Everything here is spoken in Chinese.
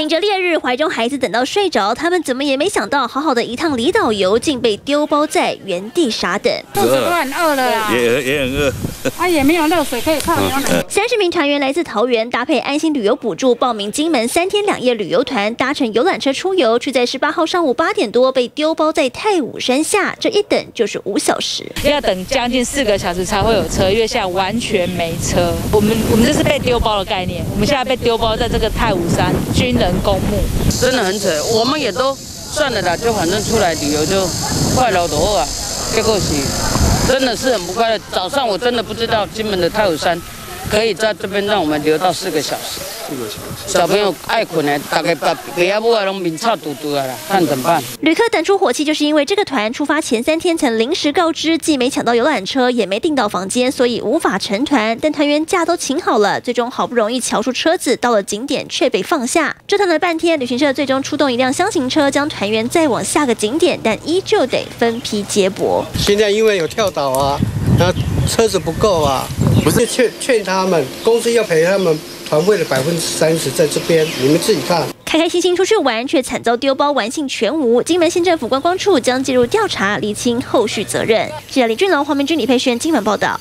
顶着烈日，怀中孩子等到睡着，他们怎么也没想到，好好的一趟离岛游，竟被丢包在原地傻等。肚子都很饿了呀，也也很饿，啊也没有热水可以泡牛奶。三十名团员来自桃园，搭配安心旅游补助报名金门三天两夜旅游团，搭乘游览车出游，却在十八号上午八点多被丢包在太武山下，这一等就是五小时。要等将近四个小时才会有车，因为现在完全没车。我们我们这是被丢包的概念，我们现在被丢包在这个太武山军人公墓，真的很扯。我们也都算了啦，就反正出来旅游就快乐多啊，结果是真的是很不快乐。早上我真的不知道金门的太鲁山可以在这边让我们留到四个小时。小朋友爱困的，大概把爸阿母啊拢面臭嘟嘟啊啦，看怎么办？旅客等出火气，就是因为这个团出发前三天曾临时告知，既没抢到游览车，也没订到房间，所以无法成团。但团员假都请好了，最终好不容易瞧出车子，到了景点却被放下。折腾了半天，旅行社最终出动一辆箱型车，将团员载往下个景点，但依旧得分批接驳。现在因为有跳岛啊，那车子不够啊，不是劝劝他们，公司要赔他们团费的百分之三十在这边，你们自己看。开开心心出去玩，却惨遭丢包，玩性全无。金门县政府观光处将介入调查，厘清后续责任。记者李俊龙、黄明君、李佩轩今晚报道。